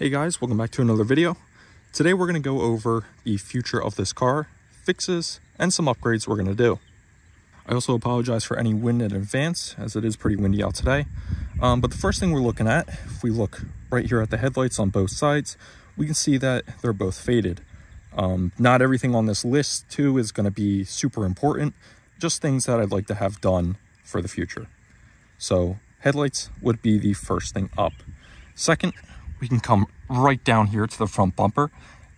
Hey guys, welcome back to another video. Today we're going to go over the future of this car, fixes, and some upgrades we're going to do. I also apologize for any wind in advance as it is pretty windy out today. Um, but the first thing we're looking at, if we look right here at the headlights on both sides, we can see that they're both faded. Um, not everything on this list too is going to be super important, just things that I'd like to have done for the future. So headlights would be the first thing up. Second, we can come right down here to the front bumper.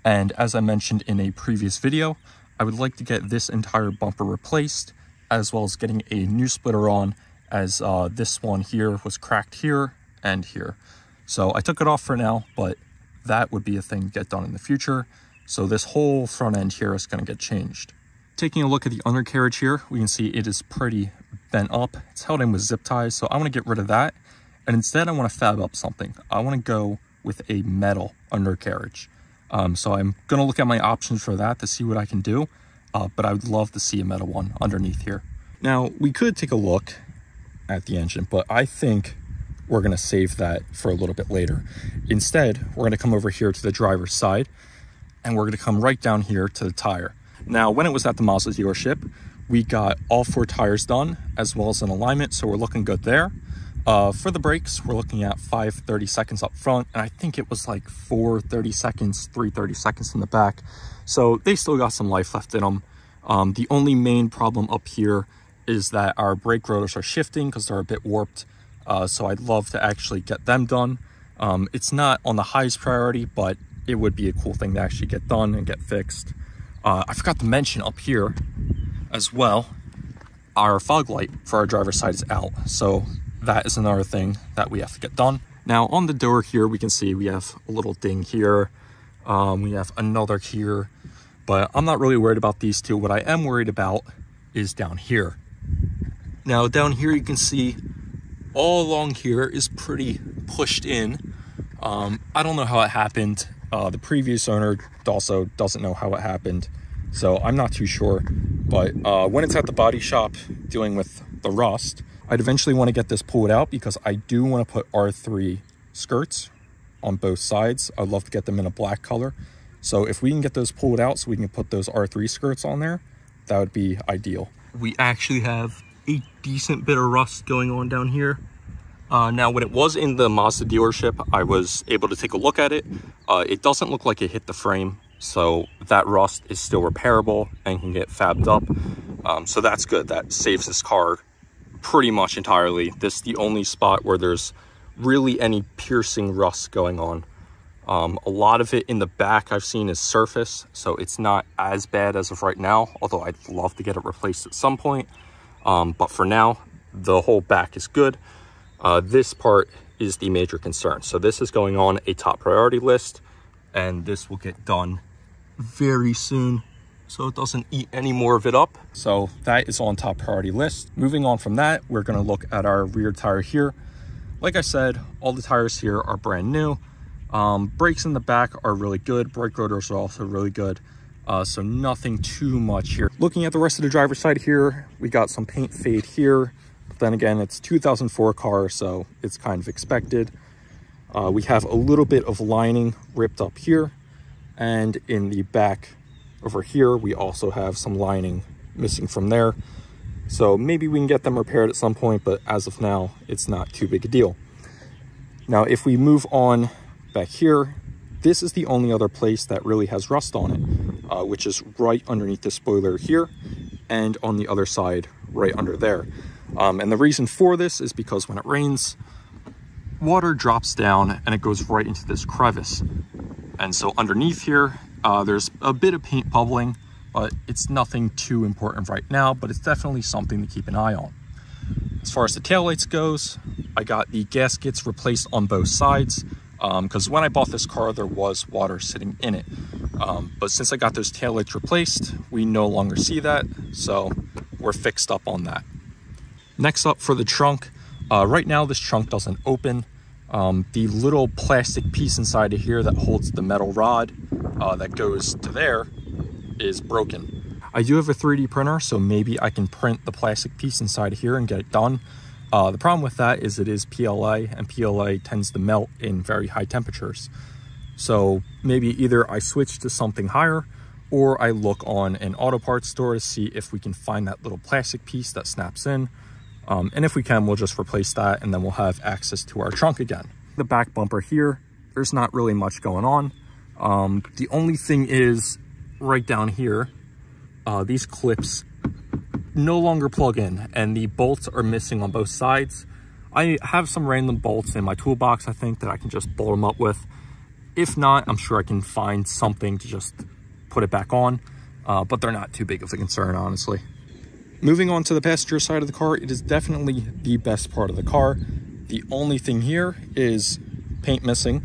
And as I mentioned in a previous video, I would like to get this entire bumper replaced, as well as getting a new splitter on, as uh, this one here was cracked here and here. So I took it off for now, but that would be a thing to get done in the future. So this whole front end here is going to get changed. Taking a look at the undercarriage here, we can see it is pretty bent up. It's held in with zip ties, so I want to get rid of that. And instead, I want to fab up something. I want to go with a metal undercarriage. Um, so I'm going to look at my options for that to see what I can do. Uh, but I would love to see a metal one underneath here. Now, we could take a look at the engine, but I think we're going to save that for a little bit later. Instead, we're going to come over here to the driver's side and we're going to come right down here to the tire. Now, when it was at the Mazda dealership, we got all four tires done as well as an alignment, so we're looking good there. Uh, for the brakes, we're looking at 530 seconds up front, and I think it was like 430 seconds, 330 seconds in the back. So they still got some life left in them. Um, the only main problem up here is that our brake rotors are shifting because they're a bit warped. Uh, so I'd love to actually get them done. Um, it's not on the highest priority, but it would be a cool thing to actually get done and get fixed. Uh, I forgot to mention up here as well, our fog light for our driver's side is out. So that is another thing that we have to get done. Now on the door here, we can see we have a little ding here. Um, we have another here, but I'm not really worried about these two. What I am worried about is down here. Now down here, you can see all along here is pretty pushed in. Um, I don't know how it happened. Uh, the previous owner also doesn't know how it happened. So I'm not too sure. But uh, when it's at the body shop dealing with the rust, I'd eventually want to get this pulled out because I do want to put R3 skirts on both sides. I'd love to get them in a black color. So if we can get those pulled out so we can put those R3 skirts on there, that would be ideal. We actually have a decent bit of rust going on down here. Uh, now, when it was in the Mazda dealership, I was able to take a look at it. Uh, it doesn't look like it hit the frame, so that rust is still repairable and can get fabbed up. Um, so that's good. That saves this car pretty much entirely. This is the only spot where there's really any piercing rust going on. Um, a lot of it in the back I've seen is surface, so it's not as bad as of right now, although I'd love to get it replaced at some point. Um, but for now, the whole back is good. Uh, this part is the major concern. So this is going on a top priority list, and this will get done very soon so it doesn't eat any more of it up. So that is on top priority list. Moving on from that, we're gonna look at our rear tire here. Like I said, all the tires here are brand new. Um, brakes in the back are really good. Brake rotors are also really good. Uh, so nothing too much here. Looking at the rest of the driver's side here, we got some paint fade here. But then again, it's 2004 car, so it's kind of expected. Uh, we have a little bit of lining ripped up here and in the back over here, we also have some lining missing from there. So maybe we can get them repaired at some point, but as of now, it's not too big a deal. Now, if we move on back here, this is the only other place that really has rust on it, uh, which is right underneath the spoiler here and on the other side right under there. Um, and the reason for this is because when it rains, water drops down and it goes right into this crevice. And so underneath here, uh, there's a bit of paint bubbling, but it's nothing too important right now, but it's definitely something to keep an eye on. As far as the taillights goes, I got the gaskets replaced on both sides because um, when I bought this car, there was water sitting in it. Um, but since I got those taillights replaced, we no longer see that, so we're fixed up on that. Next up for the trunk, uh, right now this trunk doesn't open. Um, the little plastic piece inside of here that holds the metal rod uh, that goes to there is broken. I do have a 3D printer, so maybe I can print the plastic piece inside of here and get it done. Uh, the problem with that is it is PLA, and PLA tends to melt in very high temperatures. So maybe either I switch to something higher or I look on an auto parts store to see if we can find that little plastic piece that snaps in. Um, and if we can, we'll just replace that and then we'll have access to our trunk again. The back bumper here, there's not really much going on. Um, the only thing is right down here, uh, these clips no longer plug in and the bolts are missing on both sides. I have some random bolts in my toolbox, I think, that I can just bolt them up with. If not, I'm sure I can find something to just put it back on, uh, but they're not too big of a concern, honestly. Moving on to the passenger side of the car, it is definitely the best part of the car. The only thing here is paint missing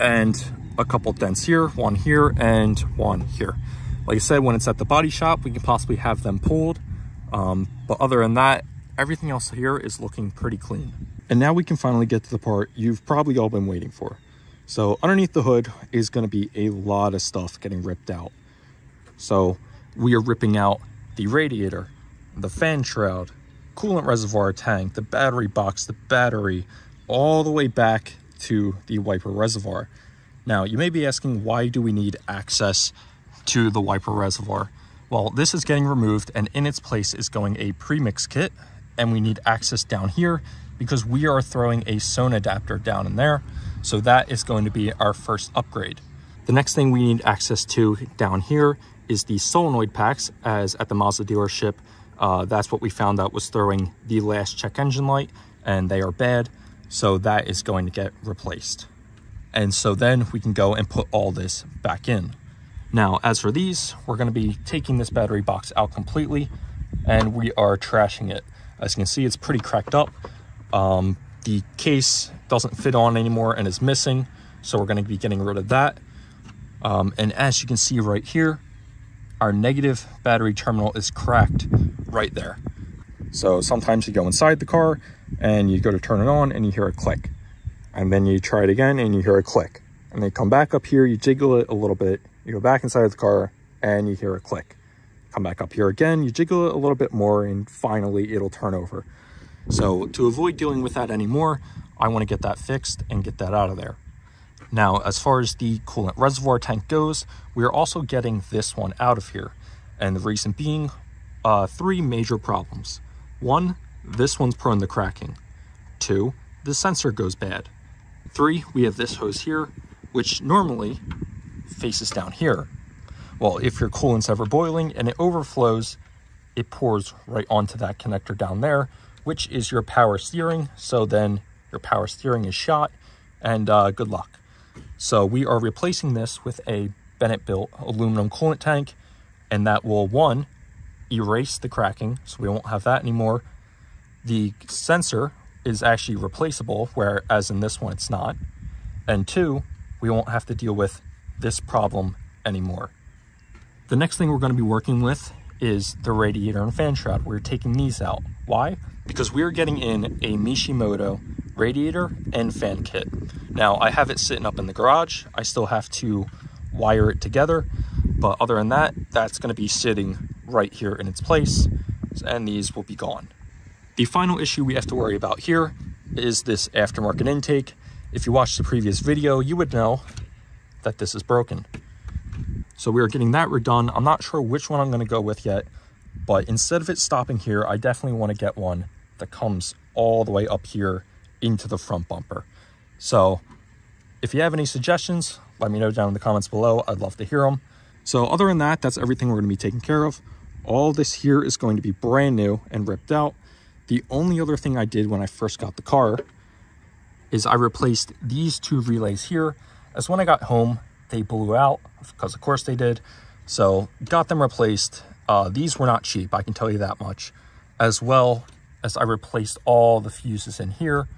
and a couple dents here, one here, and one here. Like I said, when it's at the body shop, we can possibly have them pulled. Um, but other than that, everything else here is looking pretty clean. And now we can finally get to the part you've probably all been waiting for. So underneath the hood is going to be a lot of stuff getting ripped out. So we are ripping out the radiator, the fan shroud, coolant reservoir tank, the battery box, the battery, all the way back to the wiper reservoir. Now, you may be asking, why do we need access to the wiper reservoir? Well, this is getting removed and in its place is going a premix kit and we need access down here because we are throwing a Sona adapter down in there. So that is going to be our first upgrade. The next thing we need access to down here is the solenoid packs as at the Mazda dealership. Uh, that's what we found out was throwing the last check engine light and they are bad. So that is going to get replaced. And so then we can go and put all this back in. Now, as for these, we're gonna be taking this battery box out completely and we are trashing it. As you can see, it's pretty cracked up. Um, the case doesn't fit on anymore and is missing. So we're gonna be getting rid of that. Um, and as you can see right here, our negative battery terminal is cracked right there. So sometimes you go inside the car and you go to turn it on and you hear a click. And then you try it again and you hear a click. And then come back up here, you jiggle it a little bit you go back inside the car and you hear a click. Come back up here again, you jiggle it a little bit more and finally it'll turn over. So to avoid dealing with that anymore, I want to get that fixed and get that out of there. Now, as far as the coolant reservoir tank goes, we are also getting this one out of here. And the reason being, uh, three major problems. One, this one's prone to cracking. Two, the sensor goes bad. Three, we have this hose here, which normally faces down here. Well, if your coolant's ever boiling and it overflows, it pours right onto that connector down there, which is your power steering. So then your power steering is shot and uh, good luck. So we are replacing this with a Bennett built aluminum coolant tank and that will one, erase the cracking so we won't have that anymore. The sensor is actually replaceable, whereas in this one it's not. And two, we won't have to deal with this problem anymore. The next thing we're going to be working with is the radiator and fan shroud. We're taking these out. Why? Because we're getting in a Mishimoto radiator and fan kit. Now, I have it sitting up in the garage. I still have to wire it together, but other than that, that's going to be sitting right here in its place, and these will be gone. The final issue we have to worry about here is this aftermarket intake. If you watched the previous video, you would know that this is broken. So we are getting that redone. I'm not sure which one I'm going to go with yet, but instead of it stopping here, I definitely want to get one that comes all the way up here into the front bumper. So if you have any suggestions, let me know down in the comments below. I'd love to hear them. So other than that, that's everything we're going to be taking care of. All this here is going to be brand new and ripped out. The only other thing I did when I first got the car is I replaced these two relays here as when I got home, they blew out, because of course they did. So got them replaced. Uh, these were not cheap, I can tell you that much. As well as I replaced all the fuses in here,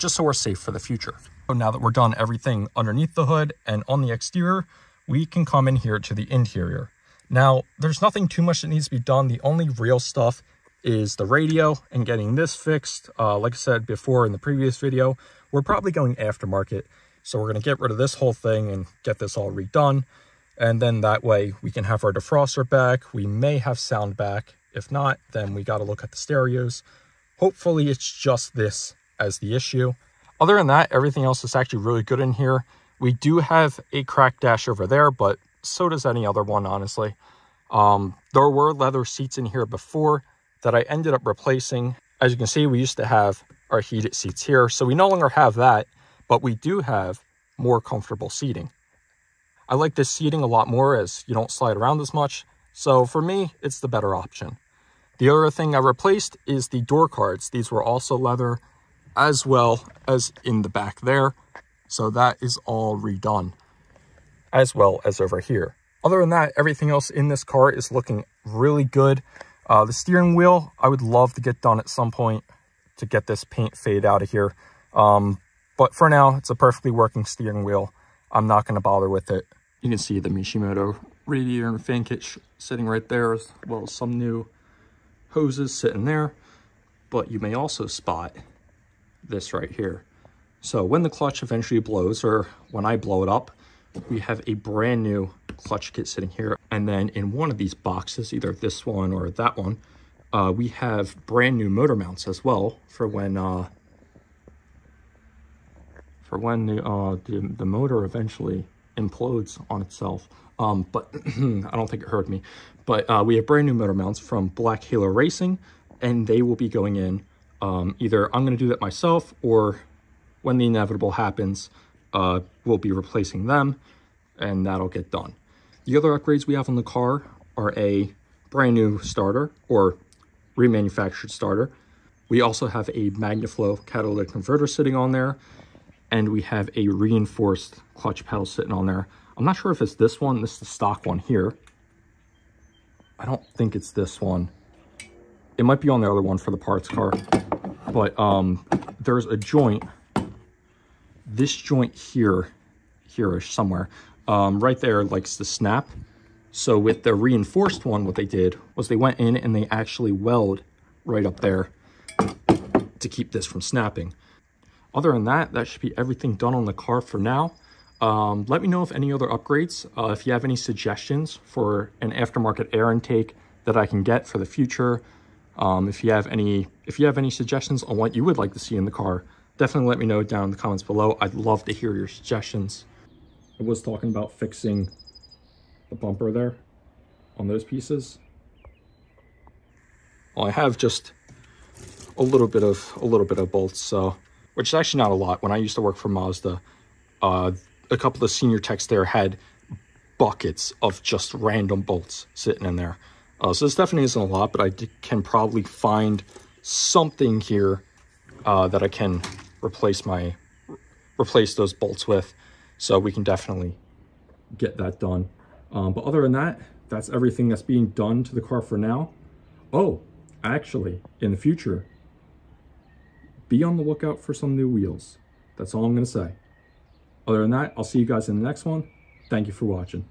just so we're safe for the future. So now that we're done everything underneath the hood and on the exterior, we can come in here to the interior. Now, there's nothing too much that needs to be done. The only real stuff is the radio and getting this fixed. Uh, like I said before in the previous video, we're probably going aftermarket so we're going to get rid of this whole thing and get this all redone. And then that way we can have our defroster back. We may have sound back. If not, then we got to look at the stereos. Hopefully it's just this as the issue. Other than that, everything else is actually really good in here. We do have a crack dash over there, but so does any other one, honestly. Um, there were leather seats in here before that I ended up replacing. As you can see, we used to have our heated seats here, so we no longer have that, but we do have more comfortable seating. I like this seating a lot more as you don't slide around as much, so for me, it's the better option. The other thing I replaced is the door cards. These were also leather as well as in the back there. So that is all redone as well as over here. Other than that, everything else in this car is looking really good. Uh, the steering wheel, I would love to get done at some point to get this paint fade out of here. Um, but for now, it's a perfectly working steering wheel. I'm not going to bother with it. You can see the Mishimoto radiator and fan kit sitting right there, as well as some new hoses sitting there. But you may also spot this right here. So when the clutch eventually blows, or when I blow it up, we have a brand new clutch kit sitting here. And then in one of these boxes, either this one or that one, uh, we have brand new motor mounts as well for when uh, for when the, uh, the, the motor eventually implodes on itself. Um, but I don't think it hurt me. But uh, we have brand new motor mounts from Black Halo Racing, and they will be going in. Um, either I'm going to do that myself, or when the inevitable happens, uh, we'll be replacing them, and that'll get done. The other upgrades we have on the car are a brand new starter, or remanufactured starter. We also have a MagnaFlow catalytic converter sitting on there, and we have a reinforced clutch pedal sitting on there. I'm not sure if it's this one. This is the stock one here. I don't think it's this one. It might be on the other one for the parts car. But um, there's a joint, this joint here, here-ish somewhere, um, right there likes to snap. So with the reinforced one, what they did was they went in and they actually weld right up there to keep this from snapping. Other than that, that should be everything done on the car for now. Um, let me know if any other upgrades, uh, if you have any suggestions for an aftermarket air intake that I can get for the future. Um, if you have any, if you have any suggestions on what you would like to see in the car, definitely let me know down in the comments below. I'd love to hear your suggestions. I was talking about fixing the bumper there on those pieces. Well, I have just a little bit of a little bit of bolts, so which is actually not a lot. When I used to work for Mazda, uh, a couple of senior techs there had buckets of just random bolts sitting in there. Uh, so this definitely isn't a lot, but I can probably find something here uh, that I can replace my replace those bolts with. So we can definitely get that done. Um, but other than that, that's everything that's being done to the car for now. Oh, actually, in the future, be on the lookout for some new wheels. That's all I'm going to say. Other than that, I'll see you guys in the next one. Thank you for watching.